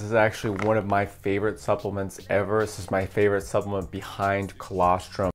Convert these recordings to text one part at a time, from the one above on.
This is actually one of my favorite supplements ever. This is my favorite supplement behind colostrum.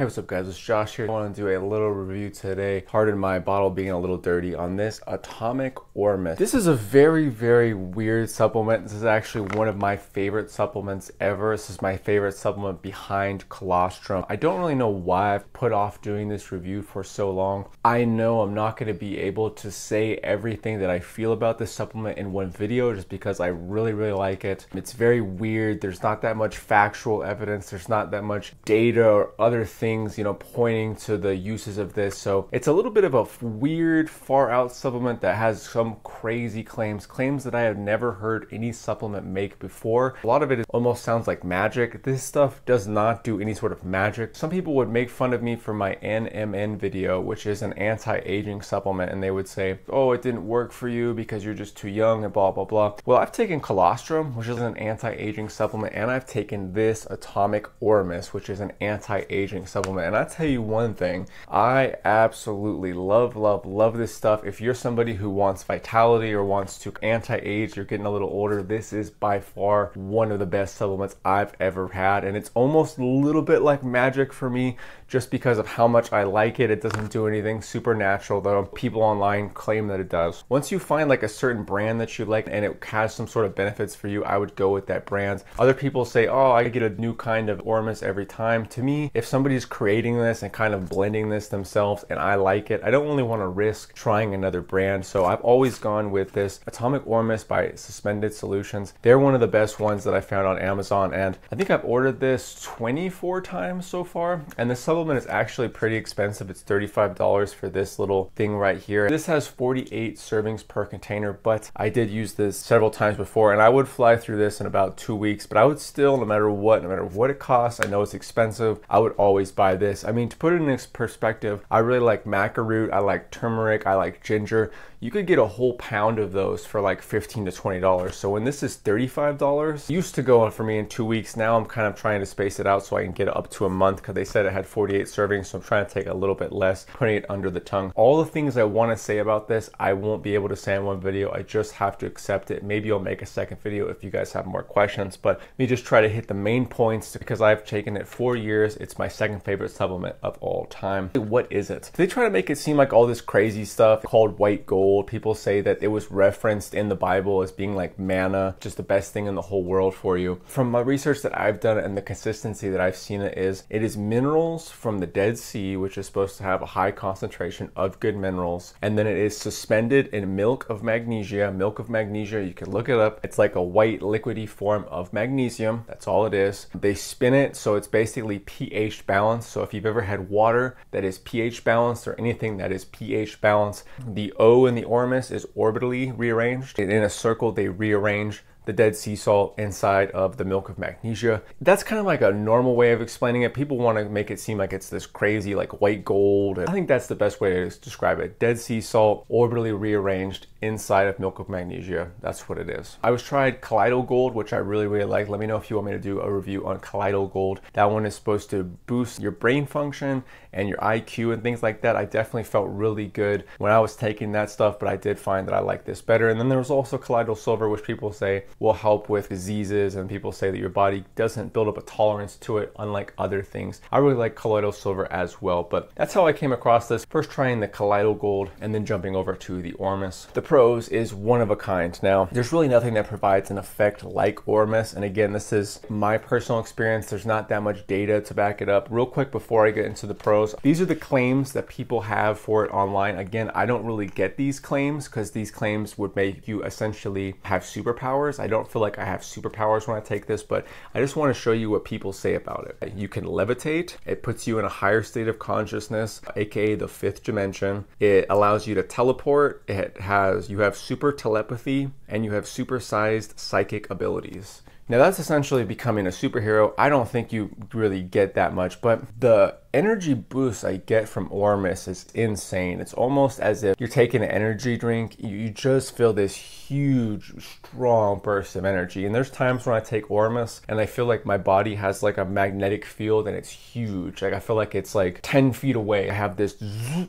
Hey, what's up guys? It's Josh here. I want to do a little review today. Pardon my bottle being a little dirty on this Atomic Ormus. This is a very, very weird supplement. This is actually one of my favorite supplements ever. This is my favorite supplement behind colostrum. I don't really know why I've put off doing this review for so long. I know I'm not going to be able to say everything that I feel about this supplement in one video just because I really, really like it. It's very weird. There's not that much factual evidence. There's not that much data or other things things, you know, pointing to the uses of this. So it's a little bit of a weird, far out supplement that has some crazy claims, claims that I have never heard any supplement make before. A lot of it almost sounds like magic. This stuff does not do any sort of magic. Some people would make fun of me for my NMN video, which is an anti-aging supplement, and they would say, oh, it didn't work for you because you're just too young and blah, blah, blah. Well, I've taken colostrum, which is an anti-aging supplement, and I've taken this Atomic Ormus, which is an anti-aging supplement supplement. And I tell you one thing, I absolutely love, love, love this stuff. If you're somebody who wants vitality or wants to anti-age, you're getting a little older, this is by far one of the best supplements I've ever had. And it's almost a little bit like magic for me just because of how much I like it. It doesn't do anything supernatural though. People online claim that it does. Once you find like a certain brand that you like and it has some sort of benefits for you, I would go with that brand. Other people say, oh, I get a new kind of Ormus every time. To me, if somebody's creating this and kind of blending this themselves and I like it, I don't really want to risk trying another brand. So I've always gone with this Atomic Ormus by Suspended Solutions. They're one of the best ones that I found on Amazon and I think I've ordered this 24 times so far and the supplement is actually pretty expensive. It's $35 for this little thing right here. This has 48 servings per container, but I did use this several times before and I would fly through this in about two weeks, but I would still, no matter what, no matter what it costs, I know it's expensive, I would always buy this. I mean, to put it in perspective, I really like maca root, I like turmeric, I like ginger. You could get a whole pound of those for like 15 to $20. So when this is $35, used to go on for me in two weeks. Now I'm kind of trying to space it out so I can get up to a month because they said it had 48 servings. So I'm trying to take a little bit less, putting it under the tongue. All the things I want to say about this, I won't be able to say in one video. I just have to accept it. Maybe I'll make a second video if you guys have more questions, but me just try to hit the main points because I've taken it four years. It's my second favorite supplement of all time. What is it? They try to make it seem like all this crazy stuff called white gold. People say that it was referenced in the Bible as being like manna, just the best thing in the whole world for you. From my research that I've done and the consistency that I've seen it is, it is minerals from the Dead Sea, which is supposed to have a high concentration of good minerals. And then it is suspended in milk of magnesia. Milk of magnesia, you can look it up. It's like a white liquidy form of magnesium. That's all it is. They spin it so it's basically pH balanced. So if you've ever had water that is pH balanced or anything that is pH balanced, the O in the The ormus is orbitally rearranged. In a circle, they rearrange the dead sea salt inside of the milk of magnesia. That's kind of like a normal way of explaining it. People want to make it seem like it's this crazy like white gold. I think that's the best way to describe it. Dead sea salt orbitally rearranged inside of milk of magnesia. That's what it is. I was tried Colloidal Gold, which I really, really like. Let me know if you want me to do a review on Colloidal Gold. That one is supposed to boost your brain function and your IQ and things like that. I definitely felt really good when I was taking that stuff, but I did find that I like this better. And then there was also Colloidal Silver, which people say will help with diseases and people say that your body doesn't build up a tolerance to it, unlike other things. I really like colloidal Silver as well, but that's how I came across this. First trying the colloidal Gold and then jumping over to the Ormus. The pros is one of a kind. Now, there's really nothing that provides an effect like Ormus. And again, this is my personal experience. There's not that much data to back it up. Real quick before I get into the pros, these are the claims that people have for it online. Again, I don't really get these claims because these claims would make you essentially have superpowers. I don't feel like I have superpowers when I take this, but I just want to show you what people say about it. You can levitate. It puts you in a higher state of consciousness, aka the fifth dimension. It allows you to teleport. It has you have super telepathy and you have supersized psychic abilities. Now that's essentially becoming a superhero. I don't think you really get that much, but the energy boost I get from Ormus is insane. It's almost as if you're taking an energy drink, you just feel this huge, strong burst of energy. And there's times when I take Ormus and I feel like my body has like a magnetic field and it's huge. Like I feel like it's like 10 feet away. I have this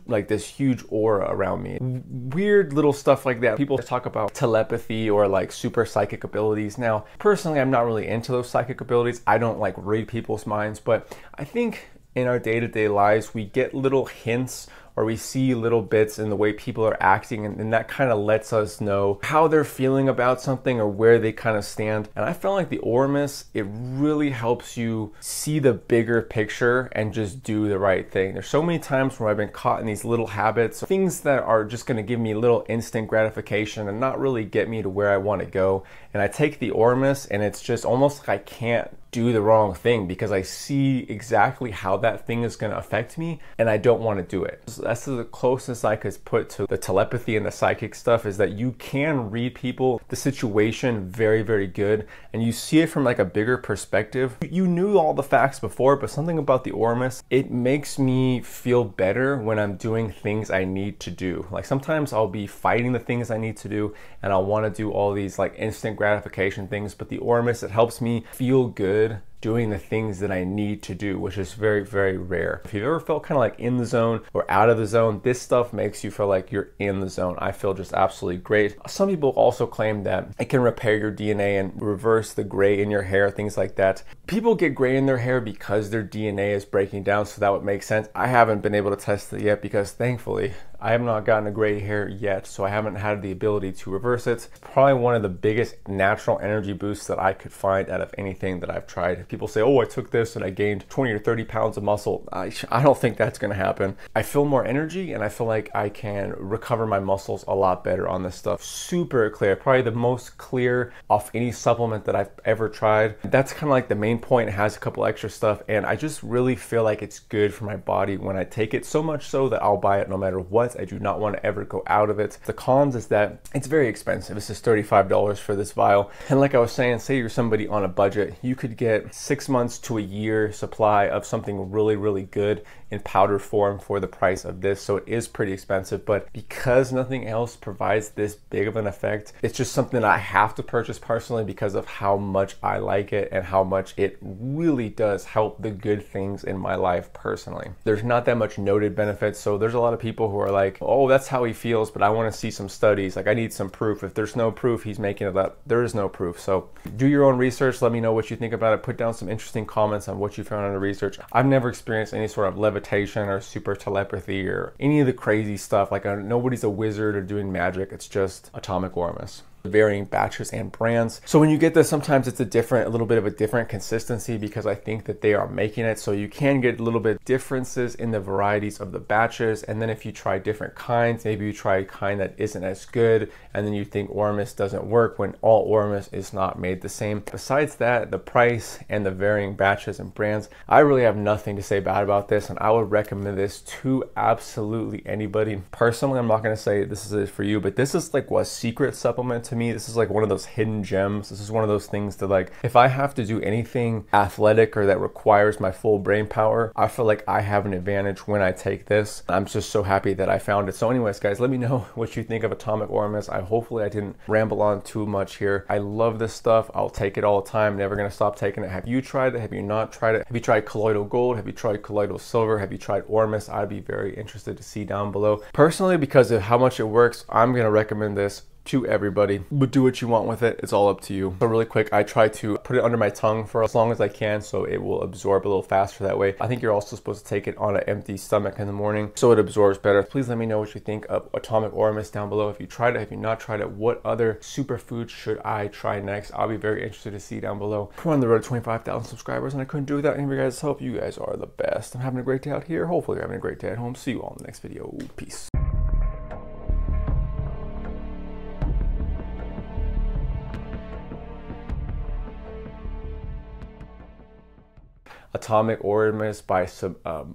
like this huge aura around me. Weird little stuff like that. People talk about telepathy or like super psychic abilities. Now, personally, I'm not really into those psychic abilities. I don't like read people's minds, but I think in our day to day lives, we get little hints or we see little bits in the way people are acting, and, and that kind of lets us know how they're feeling about something or where they kind of stand. And I felt like the Ormus, it really helps you see the bigger picture and just do the right thing. There's so many times where I've been caught in these little habits, things that are just going to give me little instant gratification and not really get me to where I want to go. And I take the Ormus, and it's just almost like I can't do the wrong thing because I see exactly how that thing is going to affect me and I don't want to do it. So that's the closest I could put to the telepathy and the psychic stuff is that you can read people, the situation very, very good, and you see it from like a bigger perspective. You knew all the facts before, but something about the Ormus, it makes me feel better when I'm doing things I need to do. Like sometimes I'll be fighting the things I need to do and I'll want to do all these like instant gratification things, but the Ormus, it helps me feel good good doing the things that I need to do, which is very, very rare. If you've ever felt kind of like in the zone or out of the zone, this stuff makes you feel like you're in the zone. I feel just absolutely great. Some people also claim that it can repair your DNA and reverse the gray in your hair, things like that. People get gray in their hair because their DNA is breaking down, so that would make sense. I haven't been able to test it yet because thankfully I have not gotten a gray hair yet, so I haven't had the ability to reverse it. It's Probably one of the biggest natural energy boosts that I could find out of anything that I've tried. People say, oh, I took this and I gained 20 or 30 pounds of muscle. I, I don't think that's gonna happen. I feel more energy and I feel like I can recover my muscles a lot better on this stuff. Super clear, probably the most clear off any supplement that I've ever tried. That's kind of like the main point. It has a couple extra stuff and I just really feel like it's good for my body when I take it, so much so that I'll buy it no matter what I do not want to ever go out of it. The cons is that it's very expensive. This is $35 for this vial. And like I was saying, say you're somebody on a budget, you could get six months to a year supply of something really, really good in powder form for the price of this. So it is pretty expensive, but because nothing else provides this big of an effect, it's just something I have to purchase personally because of how much I like it and how much it really does help the good things in my life personally. There's not that much noted benefits. So there's a lot of people who are like, oh, that's how he feels, but I want to see some studies. Like I need some proof. If there's no proof, he's making it up. There is no proof. So do your own research. Let me know what you think about it. Put down some interesting comments on what you found on the research. I've never experienced any sort of levitation or super telepathy or any of the crazy stuff. Like a, nobody's a wizard or doing magic. It's just atomic Ormus varying batches and brands. So when you get this, sometimes it's a different, a little bit of a different consistency because I think that they are making it. So you can get a little bit differences in the varieties of the batches. And then if you try different kinds, maybe you try a kind that isn't as good, and then you think Ormus doesn't work when all Ormus is not made the same. Besides that, the price and the varying batches and brands, I really have nothing to say bad about this. And I would recommend this to absolutely anybody. Personally, I'm not gonna say this is it for you, but this is like what secret supplement to me. This is like one of those hidden gems. This is one of those things that like if I have to do anything athletic or that requires my full brain power, I feel like I have an advantage when I take this. I'm just so happy that I found it. So anyways, guys, let me know what you think of Atomic Ormus. I hopefully I didn't ramble on too much here. I love this stuff. I'll take it all the time. Never gonna stop taking it. Have you tried it? Have you not tried it? Have you tried Colloidal Gold? Have you tried Colloidal Silver? Have you tried Ormus? I'd be very interested to see down below. Personally, because of how much it works, I'm gonna recommend this to everybody, but do what you want with it. It's all up to you. So really quick, I try to put it under my tongue for as long as I can so it will absorb a little faster that way. I think you're also supposed to take it on an empty stomach in the morning so it absorbs better. Please let me know what you think of Atomic Ormus down below. If you tried it, if you not tried it, what other superfood should I try next? I'll be very interested to see down below. We're on the road to 25,000 subscribers and I couldn't do without any of you guys' help. You guys are the best. I'm having a great day out here. Hopefully you're having a great day at home. See you all in the next video. Peace. Atomic Ormus by um,